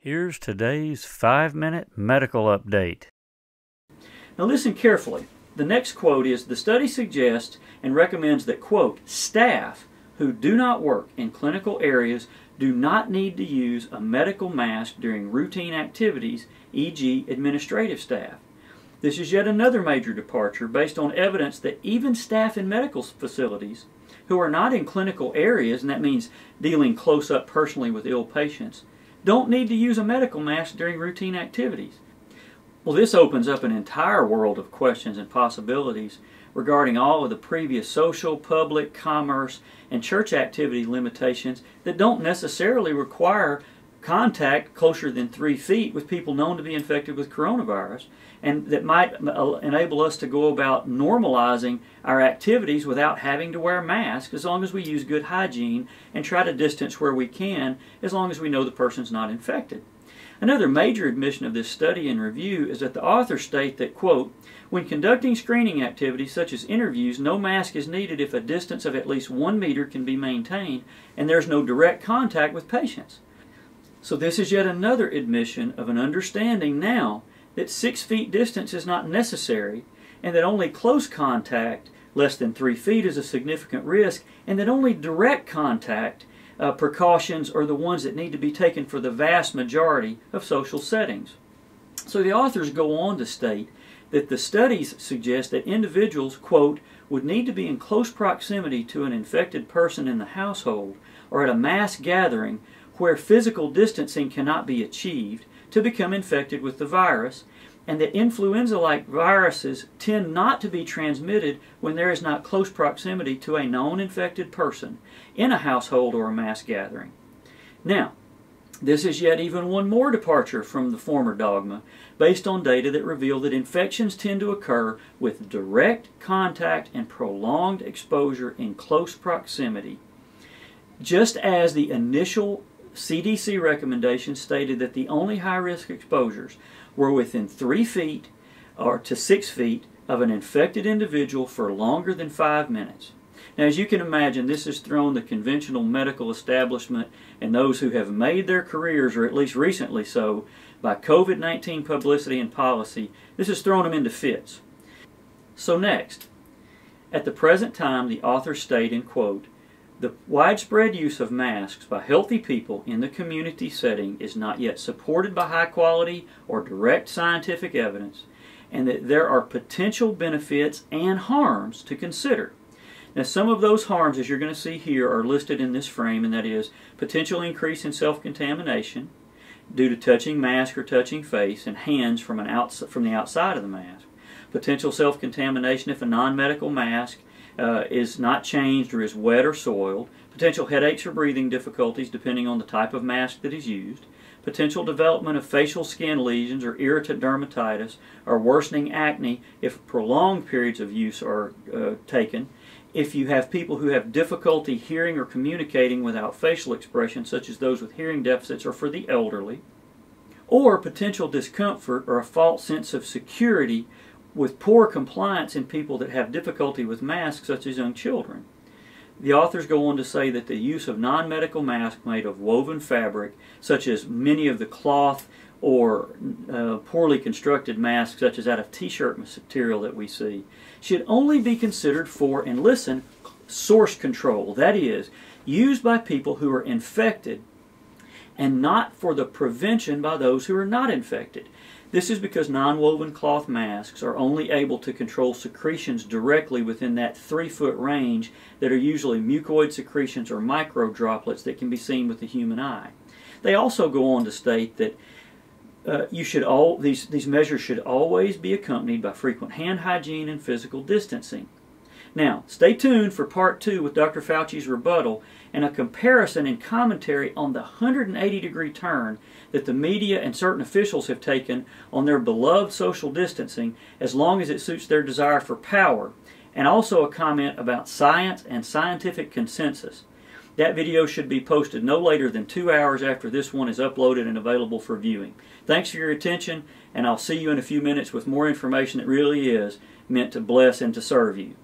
Here's today's five minute medical update. Now listen carefully. The next quote is The study suggests and recommends that, quote, staff who do not work in clinical areas do not need to use a medical mask during routine activities, e.g., administrative staff. This is yet another major departure based on evidence that even staff in medical facilities who are not in clinical areas, and that means dealing close up personally with ill patients, don't need to use a medical mask during routine activities. Well, this opens up an entire world of questions and possibilities regarding all of the previous social, public, commerce, and church activity limitations that don't necessarily require contact closer than three feet with people known to be infected with coronavirus and that might uh, enable us to go about normalizing our activities without having to wear masks as long as we use good hygiene and try to distance where we can as long as we know the person's not infected. Another major admission of this study and review is that the authors state that, quote, when conducting screening activities such as interviews, no mask is needed if a distance of at least one meter can be maintained and there's no direct contact with patients. So this is yet another admission of an understanding now that six feet distance is not necessary and that only close contact, less than three feet, is a significant risk and that only direct contact uh, precautions are the ones that need to be taken for the vast majority of social settings. So the authors go on to state that the studies suggest that individuals, quote, would need to be in close proximity to an infected person in the household or at a mass gathering where physical distancing cannot be achieved to become infected with the virus and that influenza-like viruses tend not to be transmitted when there is not close proximity to a known infected person in a household or a mass gathering. Now, this is yet even one more departure from the former dogma based on data that reveal that infections tend to occur with direct contact and prolonged exposure in close proximity. Just as the initial CDC recommendations stated that the only high risk exposures were within three feet or to six feet of an infected individual for longer than five minutes. Now, as you can imagine, this has thrown the conventional medical establishment and those who have made their careers, or at least recently so, by COVID 19 publicity and policy, this has thrown them into fits. So, next, at the present time, the authors state, in quote, the widespread use of masks by healthy people in the community setting is not yet supported by high quality or direct scientific evidence, and that there are potential benefits and harms to consider. Now, some of those harms, as you're going to see here, are listed in this frame, and that is potential increase in self contamination due to touching mask or touching face and hands from, an outs- from the outside of the mask, potential self contamination if a non medical mask uh, is not changed or is wet or soiled, potential headaches or breathing difficulties depending on the type of mask that is used, potential development of facial skin lesions or irritant dermatitis, or worsening acne if prolonged periods of use are uh, taken, if you have people who have difficulty hearing or communicating without facial expression, such as those with hearing deficits or for the elderly, or potential discomfort or a false sense of security with poor compliance in people that have difficulty with masks, such as young children. The authors go on to say that the use of non medical masks made of woven fabric, such as many of the cloth or uh, poorly constructed masks, such as out of t shirt material that we see, should only be considered for, and listen, source control. That is, used by people who are infected and not for the prevention by those who are not infected. This is because non-woven cloth masks are only able to control secretions directly within that three foot range that are usually mucoid secretions or micro droplets that can be seen with the human eye. They also go on to state that uh, you should all these these measures should always be accompanied by frequent hand hygiene and physical distancing. Now, stay tuned for part two with Dr. Fauci's rebuttal and a comparison and commentary on the 180 degree turn that the media and certain officials have taken on their beloved social distancing as long as it suits their desire for power, and also a comment about science and scientific consensus. That video should be posted no later than two hours after this one is uploaded and available for viewing. Thanks for your attention, and I'll see you in a few minutes with more information that really is meant to bless and to serve you.